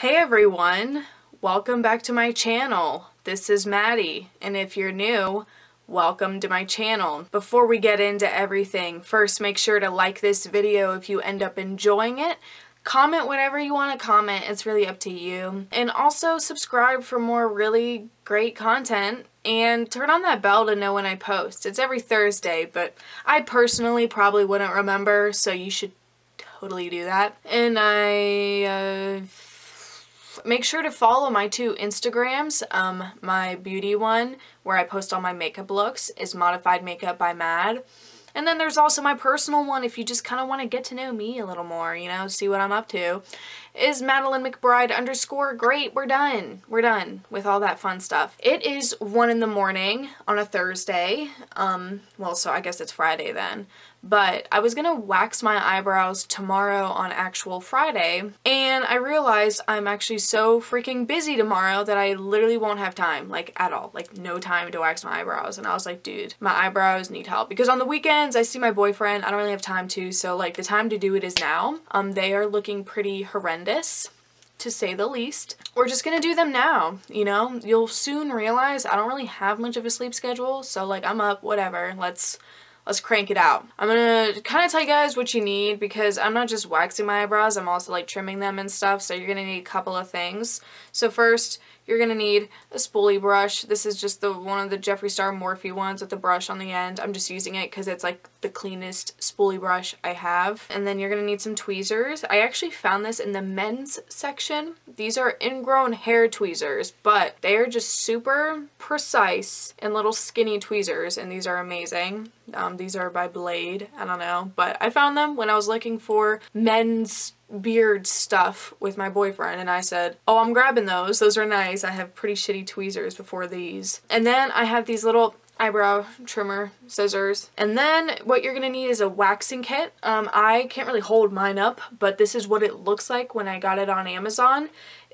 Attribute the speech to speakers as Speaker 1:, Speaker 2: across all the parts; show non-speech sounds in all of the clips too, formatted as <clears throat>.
Speaker 1: Hey everyone, welcome back to my channel. This is Maddy, and if you're new, welcome to my channel. Before we get into everything, first make sure to like this video if you end up enjoying it. Comment whatever you want to comment, it's really up to you. And also subscribe for more really great content and turn on that bell to know when I post. It's every Thursday, but I personally probably wouldn't remember, so you should totally do that. And I, uh, make sure to follow my two Instagrams. Um, my beauty one, where I post all my makeup looks, is Modified Makeup by Mad. And then there's also my personal one if you just kind of want to get to know me a little more, you know, see what I'm up to, is Madeleine McBride underscore great. We're done. We're done with all that fun stuff. It is 1 in the morning on a Thursday. Um, well, so I guess it's Friday then but I was gonna wax my eyebrows tomorrow on actual Friday and I realized I'm actually so freaking busy tomorrow that I literally won't have time like at all like no time to wax my eyebrows and I was like dude my eyebrows need help because on the weekends I see my boyfriend I don't really have time to so like the time to do it is now um they are looking pretty horrendous to say the least. We're just gonna do them now, you know? You'll soon realize I don't really have much of a sleep schedule, so like I'm up, whatever, let's let's crank it out. I'm gonna kind of tell you guys what you need because I'm not just waxing my eyebrows, I'm also like trimming them and stuff, so you're gonna need a couple of things. So first, you're going to need a spoolie brush. This is just the one of the Jeffree Star Morphe ones with the brush on the end. I'm just using it because it's like the cleanest spoolie brush I have. And then you're going to need some tweezers. I actually found this in the men's section. These are ingrown hair tweezers, but they are just super precise and little skinny tweezers, and these are amazing. Um, these are by Blade. I don't know, but I found them when I was looking for men's beard stuff with my boyfriend and I said, oh, I'm grabbing those. Those are nice. I have pretty shitty tweezers before these. And then I have these little eyebrow trimmer scissors. And then what you're to need is a waxing kit. Um, I can't really hold mine up, but this is what it looks like when I got it on Amazon.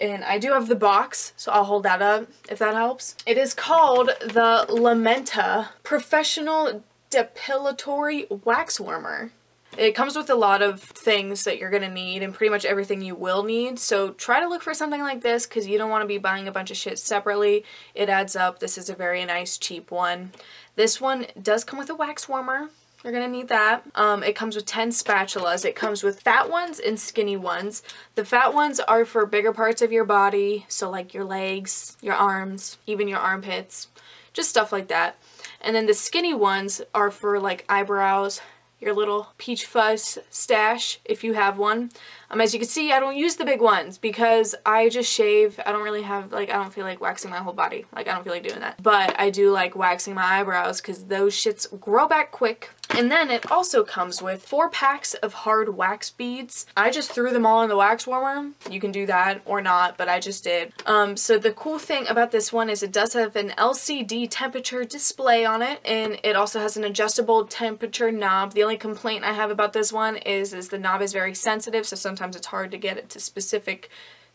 Speaker 1: And I do have the box, so I'll hold that up if that helps. It is called the Lamenta Professional Depilatory Wax Warmer. It comes with a lot of things that you're going to need and pretty much everything you will need. So try to look for something like this because you don't want to be buying a bunch of shit separately. It adds up. This is a very nice cheap one. This one does come with a wax warmer. You're going to need that. Um, it comes with 10 spatulas. It comes with fat ones and skinny ones. The fat ones are for bigger parts of your body. So like your legs, your arms, even your armpits. Just stuff like that. And then the skinny ones are for like eyebrows, your little peach fuzz stash if you have one. Um, as you can see, I don't use the big ones because I just shave. I don't really have, like, I don't feel like waxing my whole body. Like, I don't feel like doing that. But I do like waxing my eyebrows because those shits grow back quick. And then it also comes with four packs of hard wax beads. I just threw them all in the wax warmer. You can do that or not, but I just did. Um, so the cool thing about this one is it does have an LCD temperature display on it, and it also has an adjustable temperature knob. The only complaint I have about this one is, is the knob is very sensitive, so sometimes sometimes it's hard to get it to specific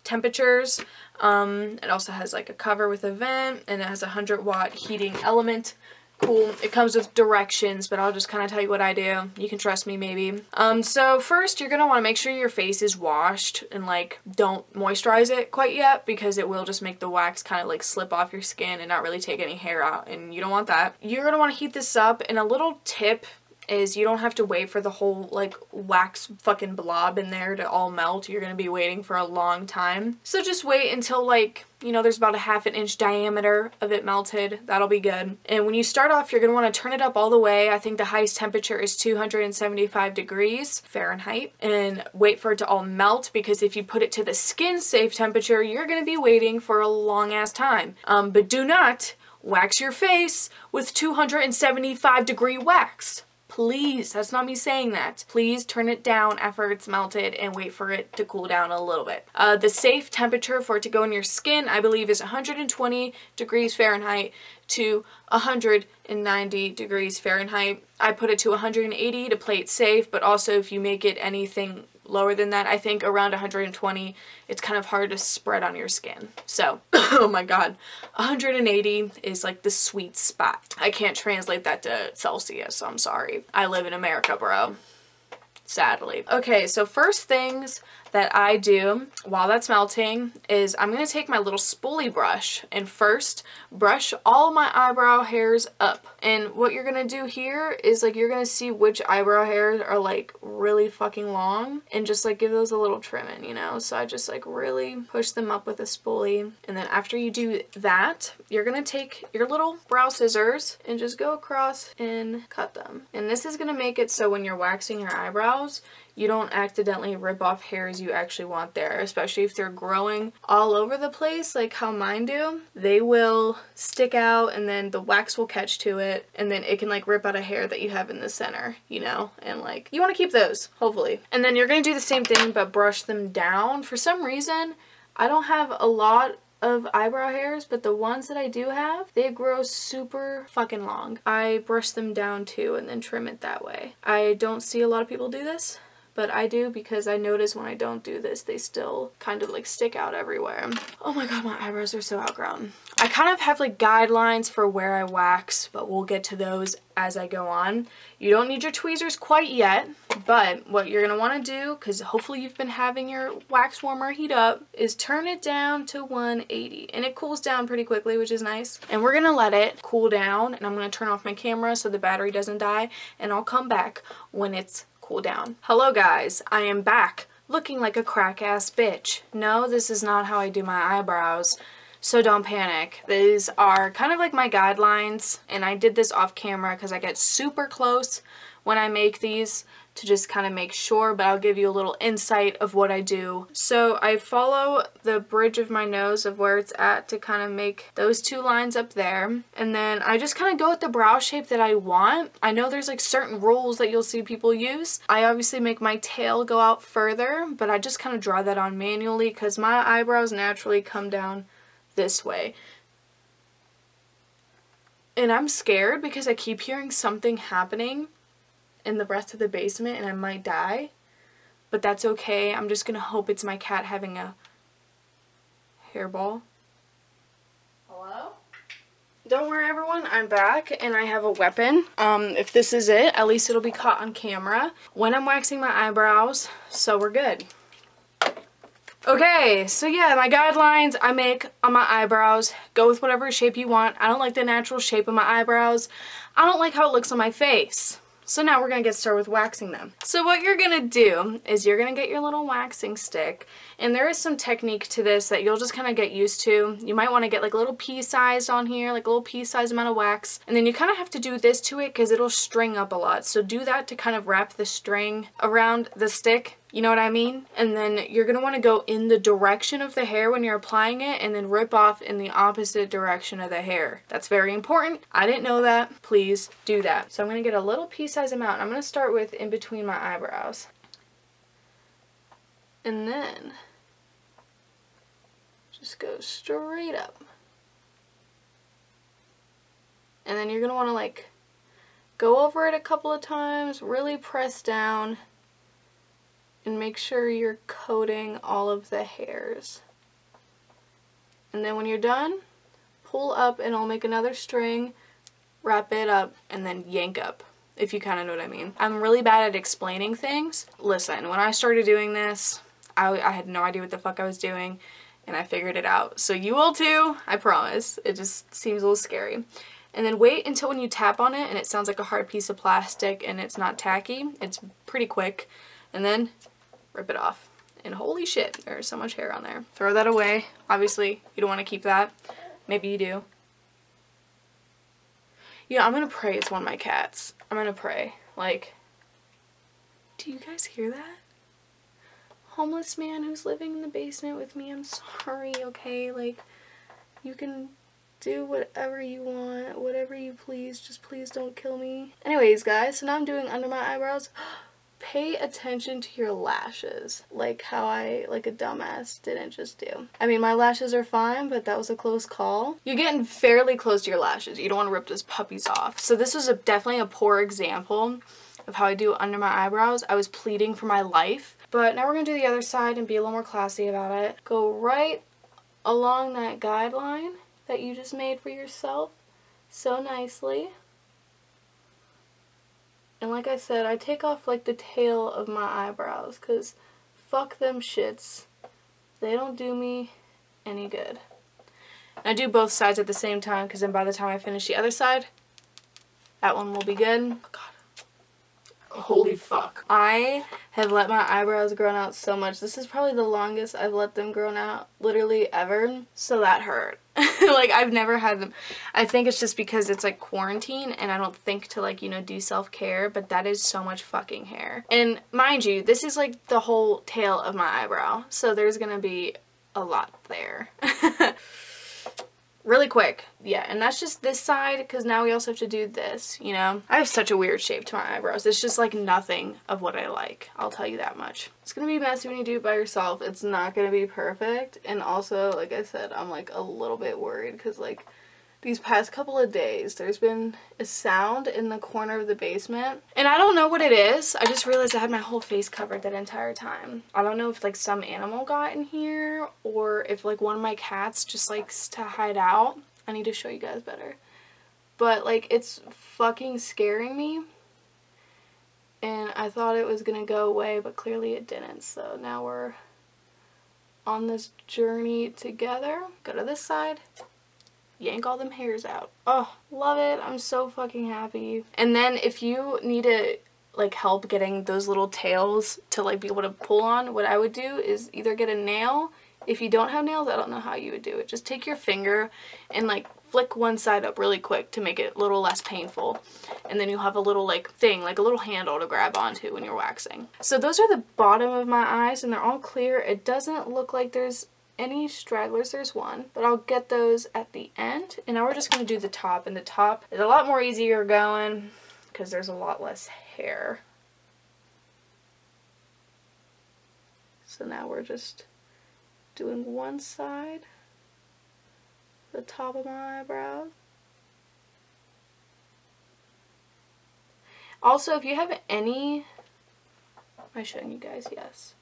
Speaker 1: temperatures. Um, it also has like a cover with a vent and it has a 100 watt heating element. Cool. It comes with directions, but I'll just kind of tell you what I do. You can trust me maybe. Um, so first you're going to want to make sure your face is washed and like don't moisturize it quite yet because it will just make the wax kind of like slip off your skin and not really take any hair out and you don't want that. You're going to want to heat this up and a little tip is you don't have to wait for the whole like wax fucking blob in there to all melt. You're to be waiting for a long time. So just wait until like, you know, there's about a half an inch diameter of it melted. That'll be good. And when you start off, you're want to turn it up all the way. I think the highest temperature is 275 degrees Fahrenheit and wait for it to all melt because if you put it to the skin safe temperature, you're to be waiting for a long ass time. Um, but do not wax your face with 275 degree wax. Please, that's not me saying that. Please turn it down after it's melted and wait for it to cool down a little bit. Uh, the safe temperature for it to go in your skin, I believe, is 120 degrees Fahrenheit to 190 degrees Fahrenheit. I put it to 180 to play it safe, but also if you make it anything lower than that. I think around 120, it's kind of hard to spread on your skin. So, <coughs> oh my god, 180 is like the sweet spot. I can't translate that to Celsius, so I'm sorry. I live in America, bro sadly. Okay, so first things that I do while that's melting is I'm going to take my little spoolie brush and first brush all my eyebrow hairs up. And what you're going to do here is like you're going to see which eyebrow hairs are like really fucking long and just like give those a little trimming, you know? So I just like really push them up with a spoolie. And then after you do that, you're going to take your little brow scissors and just go across and cut them. And this is going to make it so when you're waxing your eyebrows, you don't accidentally rip off hairs you actually want there, especially if they're growing all over the place like how mine do. They will stick out and then the wax will catch to it and then it can like rip out a hair that you have in the center, you know, and like you want to keep those, hopefully. And then you're going to do the same thing but brush them down. For some reason, I don't have a lot of eyebrow hairs, but the ones that I do have, they grow super fucking long. I brush them down too and then trim it that way. I don't see a lot of people do this, but I do because I notice when I don't do this, they still kind of like stick out everywhere. Oh my god, my eyebrows are so outgrown. I kind of have like guidelines for where I wax, but we'll get to those as I go on. You don't need your tweezers quite yet, but what you're going to want to do, because hopefully you've been having your wax warmer heat up, is turn it down to 180. And it cools down pretty quickly, which is nice. And we're going to let it cool down, and I'm going to turn off my camera so the battery doesn't die, and I'll come back when it's cool down. Hello guys, I am back looking like a crack ass bitch. No, this is not how I do my eyebrows. So don't panic. These are kind of like my guidelines and I did this off camera because I get super close when I make these to just kind of make sure, but I'll give you a little insight of what I do. So I follow the bridge of my nose of where it's at to kind of make those two lines up there. And then I just kind of go with the brow shape that I want. I know there's like certain rules that you'll see people use. I obviously make my tail go out further, but I just kind of draw that on manually because my eyebrows naturally come down this way. And I'm scared because I keep hearing something happening in the rest of the basement and I might die. But that's okay. I'm just going to hope it's my cat having a hairball. Hello? Don't worry everyone, I'm back and I have a weapon. Um, if this is it, at least it'll be caught on camera when I'm waxing my eyebrows, so we're good. Okay, so yeah, my guidelines I make on my eyebrows. Go with whatever shape you want. I don't like the natural shape of my eyebrows. I don't like how it looks on my face. So now we're going to get started with waxing them. So what you're going to do is you're going to get your little waxing stick and there is some technique to this that you'll just kind of get used to. You might want to get like a little pea-sized on here, like a little pea-sized amount of wax and then you kind of have to do this to it because it'll string up a lot. So do that to kind of wrap the string around the stick you know what I mean? And then you're going to want to go in the direction of the hair when you're applying it and then rip off in the opposite direction of the hair. That's very important. I didn't know that. Please do that. So I'm going to get a little pea-size amount. I'm going to start with in between my eyebrows. And then just go straight up. And then you're going to want to like go over it a couple of times, really press down and make sure you're coating all of the hairs. And then when you're done, pull up and I'll make another string, wrap it up, and then yank up, if you kind of know what I mean. I'm really bad at explaining things. Listen, when I started doing this, I, I had no idea what the fuck I was doing, and I figured it out. So you will too, I promise. It just seems a little scary. And then wait until when you tap on it and it sounds like a hard piece of plastic and it's not tacky. It's pretty quick. And then rip it off. And holy shit, there's so much hair on there. Throw that away. Obviously, you don't want to keep that. Maybe you do. Yeah, I'm going to pray it's one of my cats. I'm going to pray. Like, do you guys hear that? Homeless man who's living in the basement with me. I'm sorry, okay? Like, you can do whatever you want, whatever you please. Just please don't kill me. Anyways, guys, so now I'm doing under my eyebrows. <gasps> pay attention to your lashes like how I like a dumbass didn't just do. I mean my lashes are fine but that was a close call. You're getting fairly close to your lashes. You don't want to rip those puppies off. So this was a, definitely a poor example of how I do under my eyebrows. I was pleading for my life. But now we're going to do the other side and be a little more classy about it. Go right along that guideline that you just made for yourself so nicely. And like I said, I take off like the tail of my eyebrows because fuck them shits. They don't do me any good. I do both sides at the same time because then by the time I finish the other side, that one will be good. Oh, God. Holy fuck. I have let my eyebrows grow out so much. This is probably the longest I've let them grow out literally ever. So that hurt. <laughs> like I've never had them. I think it's just because it's like quarantine and I don't think to like, you know, do self-care, but that is so much fucking hair. And mind you, this is like the whole tail of my eyebrow. So there's gonna be a lot there. <laughs> really quick. Yeah, and that's just this side because now we also have to do this, you know? I have such a weird shape to my eyebrows. It's just like nothing of what I like. I'll tell you that much. It's to be messy when you do it by yourself. It's not to be perfect. And also, like I said, I'm like a little bit worried because like these past couple of days there's been a sound in the corner of the basement. And I don't know what it is. I just realized I had my whole face covered that entire time. I don't know if like some animal got in here or if like one of my cats just likes to hide out. I need to show you guys better. But like it's fucking scaring me. And I thought it was gonna go away but clearly it didn't. So now we're on this journey together. Go to this side yank all them hairs out. Oh, love it. I'm so fucking happy. And then if you need to like help getting those little tails to like be able to pull on, what I would do is either get a nail. If you don't have nails, I don't know how you would do it. Just take your finger and like flick one side up really quick to make it a little less painful. And then you'll have a little like thing, like a little handle to grab onto when you're waxing. So those are the bottom of my eyes and they're all clear. It doesn't look like there's any stragglers, there's one, but I'll get those at the end. And now we're just going to do the top, and the top is a lot more easier going because there's a lot less hair. So now we're just doing one side, the top of my eyebrow. Also, if you have any, am I showing you guys? Yes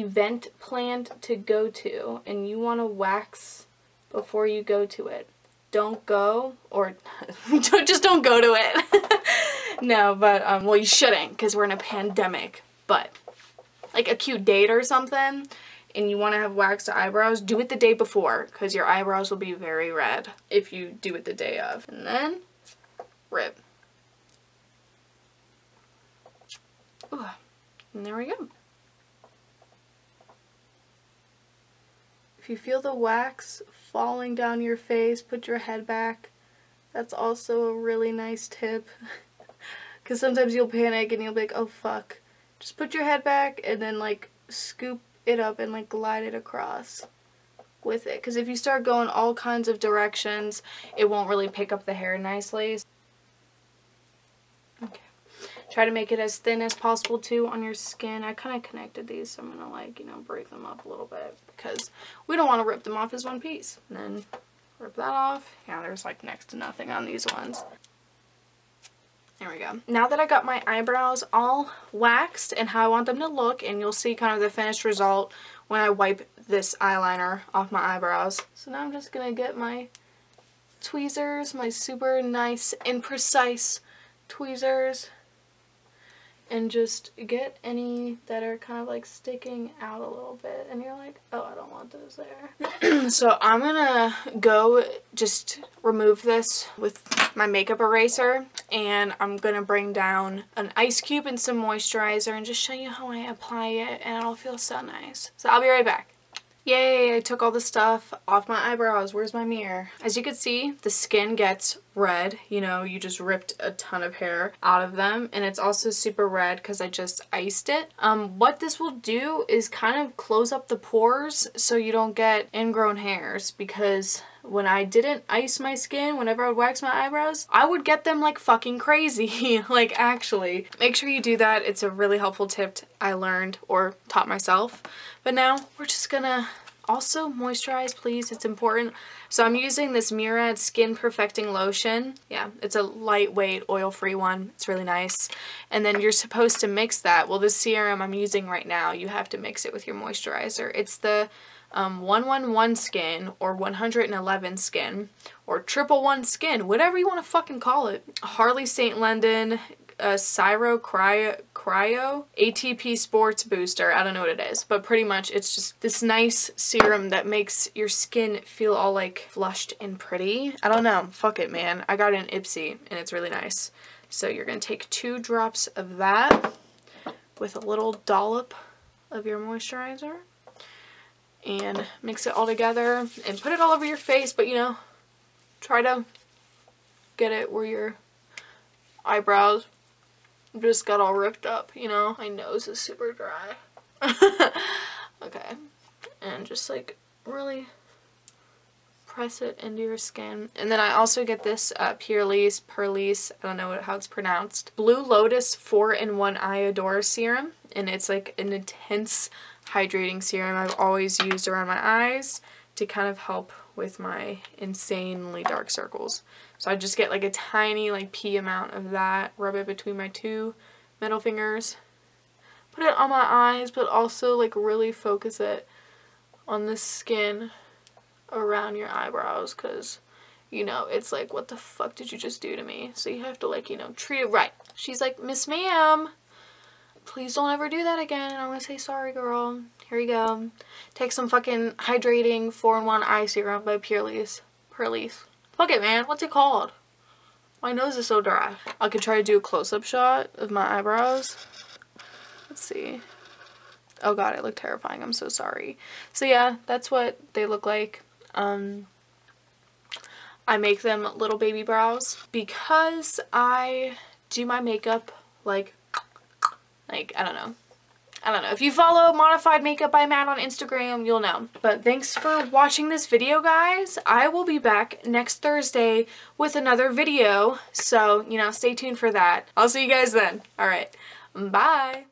Speaker 1: event planned to go to and you want to wax before you go to it, don't go or <laughs> just don't go to it. <laughs> no, but um, well you shouldn't because we're in a pandemic. But like a cute date or something and you want to have waxed eyebrows, do it the day before because your eyebrows will be very red if you do it the day of. And then rip. Ooh. And there we go. If you feel the wax falling down your face, put your head back. That's also a really nice tip. <laughs> Because sometimes you'll panic and you'll be like, oh fuck. Just put your head back and then like scoop it up and like glide it across with it. Because if you start going all kinds of directions, it won't really pick up the hair nicely. Try to make it as thin as possible too on your skin. I kind of connected these so I'm going to like, you know, break them up a little bit because we don't want to rip them off as one piece. And then rip that off. Yeah, there's like next to nothing on these ones. There we go. Now that I got my eyebrows all waxed and how I want them to look and you'll see kind of the finished result when I wipe this eyeliner off my eyebrows. So now I'm just going to get my tweezers, my super nice and precise tweezers and just get any that are kind of like sticking out a little bit and you're like oh I don't want those there. <clears throat> So I'm gonna go just remove this with my makeup eraser and I'm gonna bring down an ice cube and some moisturizer and just show you how I apply it and it'll feel so nice. So I'll be right back Yay, I took all the stuff off my eyebrows. Where's my mirror? As you can see, the skin gets red. You know, you just ripped a ton of hair out of them. And it's also super red because I just iced it. Um, what this will do is kind of close up the pores so you don't get ingrown hairs because when I didn't ice my skin, whenever I would wax my eyebrows, I would get them like fucking crazy. <laughs> like actually. Make sure you do that. It's a really helpful tip I learned or taught myself. But now we're just gonna also moisturize please it's important so i'm using this murad skin perfecting lotion yeah it's a lightweight oil-free one it's really nice and then you're supposed to mix that well the serum i'm using right now you have to mix it with your moisturizer it's the um, 111 skin or 111 skin or triple one skin whatever you want to fucking call it harley st london a Cyro Cryo, Cryo ATP Sports Booster. I don't know what it is, but pretty much it's just this nice serum that makes your skin feel all like flushed and pretty. I don't know. Fuck it, man. I got an Ipsy and it's really nice. So you're going to take two drops of that with a little dollop of your moisturizer and mix it all together and put it all over your face, but you know, try to get it where your eyebrows just got all ripped up, you know? My nose is super dry. <laughs> okay. And just like really press it into your skin. And then I also get this uh, Purlisse, Perlise, I don't know how it's pronounced, Blue Lotus 4-in-1 Iodora Serum. And it's like an intense hydrating serum I've always used around my eyes to kind of help with my insanely dark circles. So I just get like a tiny like pea amount of that, rub it between my two middle fingers, put it on my eyes, but also like really focus it on the skin around your eyebrows because you know, it's like, what the fuck did you just do to me? So you have to like, you know, treat it right. She's like, Miss Ma'am, please don't ever do that again. I'm gonna say sorry, girl. Here you go. Take some fucking hydrating 4-in-1 eye serum by Purlisse. Purlisse. Fuck it, man. What's it called? My nose is so dry. I could try to do a close-up shot of my eyebrows. Let's see. Oh god, it looked terrifying. I'm so sorry. So yeah, that's what they look like. Um, I make them little baby brows because I do my makeup like like, I don't know. I don't know. If you follow Modified Makeup by Mad on Instagram, you'll know. But thanks for watching this video, guys. I will be back next Thursday with another video. So, you know, stay tuned for that. I'll see you guys then. All right. Bye.